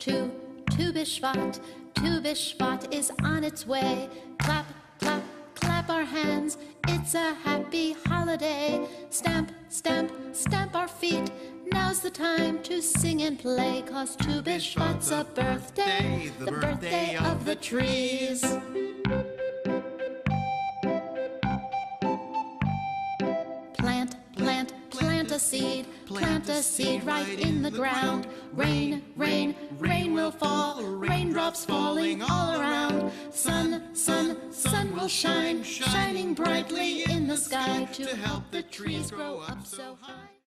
to Tu Bishvat. Is on its way. Clap, clap, clap our hands. It's a happy holiday. Stamp, stamp, stamp our feet. Now's the time to sing and play, cause Tu Bishvat's a birthday, the birthday of the trees. A seed, plant a seed right in the ground. Rain, rain, rain will fall, raindrops falling all around. Sun, sun, sun will shine, shining brightly in the sky to help the trees grow up so high.